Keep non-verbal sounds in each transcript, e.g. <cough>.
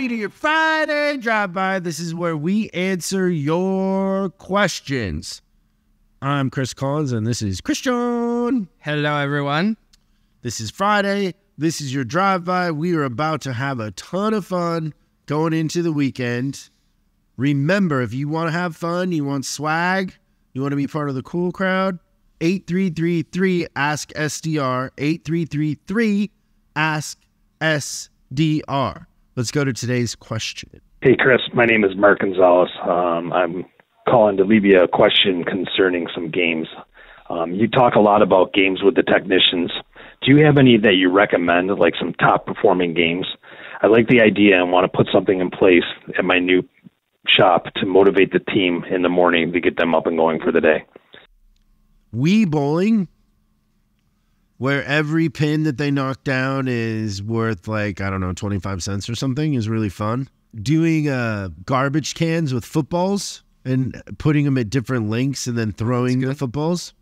everybody, to your Friday drive by. This is where we answer your questions. I'm Chris Collins, and this is Christian. Hello, everyone. This is Friday. This is your drive by. We are about to have a ton of fun going into the weekend. Remember, if you want to have fun, you want swag, you want to be part of the cool crowd, 8333 Ask SDR, 8333 Ask SDR. Let's go to today's question. Hey, Chris. My name is Mark Gonzalez. Um, I'm calling to leave you a question concerning some games. Um, you talk a lot about games with the technicians. Do you have any that you recommend, like some top performing games? I like the idea and want to put something in place at my new shop to motivate the team in the morning to get them up and going for the day. Wii Bowling, where every pin that they knock down is worth like, I don't know, 25 cents or something, is really fun. Doing uh, garbage cans with footballs and putting them at different lengths and then throwing the footballs.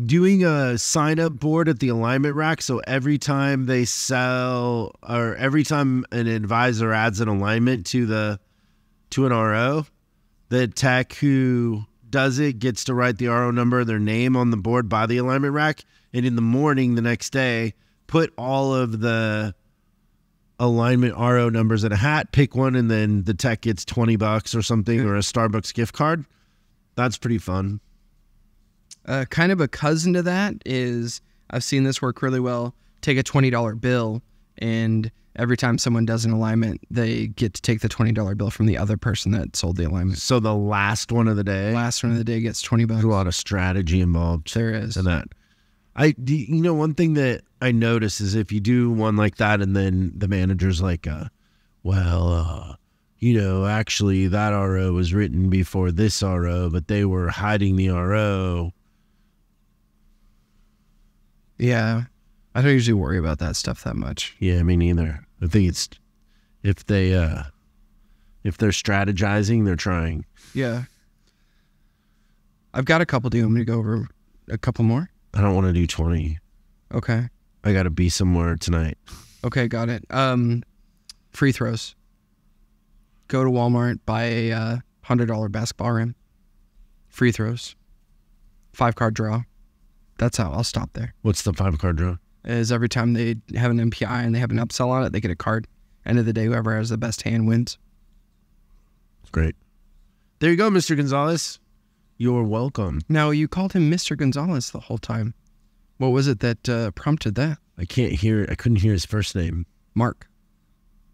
Doing a sign up board at the alignment rack. So every time they sell or every time an advisor adds an alignment to the to an RO, the tech who does it gets to write the RO number, their name on the board by the alignment rack. And in the morning the next day, put all of the alignment RO numbers in a hat, pick one, and then the tech gets 20 bucks or something or a Starbucks gift card. That's pretty fun. Uh, kind of a cousin to that is I've seen this work really well. Take a $20 bill, and every time someone does an alignment, they get to take the $20 bill from the other person that sold the alignment. So the last one of the day, Last one of the day gets 20 bucks. there's a lot of strategy involved There is. in that. I, do you know, one thing that I notice is if you do one like that and then the manager's like, uh, well, uh, you know, actually that RO was written before this RO, but they were hiding the RO. Yeah. I don't usually worry about that stuff that much. Yeah, me neither. I think it's if they uh if they're strategizing, they're trying. Yeah. I've got a couple. Do you want me to go over a couple more? I don't want to do 20. Okay. I got to be somewhere tonight. Okay, got it. Um, free throws. Go to Walmart, buy a uh, hundred dollar basketball rim. Free throws. Five card draw. That's how I'll stop there. What's the five card draw? Is every time they have an MPI and they have an upsell on it, they get a card. End of the day, whoever has the best hand wins. Great. There you go, Mr. Gonzalez. You're welcome. Now you called him Mr. Gonzalez the whole time. What was it that uh, prompted that? I can't hear I couldn't hear his first name. Mark.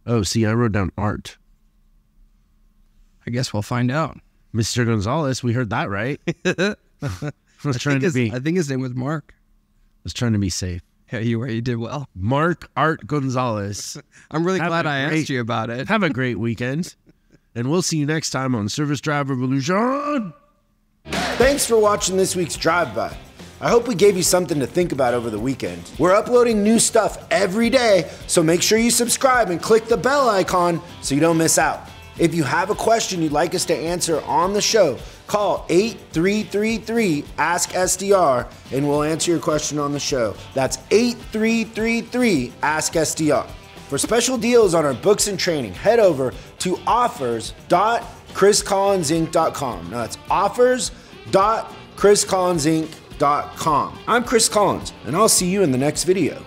Oh, see, I wrote down Art. I guess we'll find out. Mr. Gonzalez, we heard that right. <laughs> <laughs> I was I trying think, to his, be I think his name was Mark. was trying to be safe. Yeah, you were. You did well. Mark Art Gonzalez. <laughs> I'm really Have glad I great- asked you about it. Have a great weekend. And we'll see you next time on Service Drive Revolution. Thanks for watching this week's Drive By. I hope we gave you something to think about over the weekend. We're uploading new stuff every day, so make sure you subscribe and click the bell icon so you don't miss out. If you have a question you'd like us to answer on the show, call 8333 Ask SDR and we'll answer your question on the show. That's 8333 Ask SDR. For special deals on our books and training, head over to offers.chriscollinsinc.com. Now that's offers.chriscollinsinc.com. I'm Chris Collins, and I'll see you in the next video.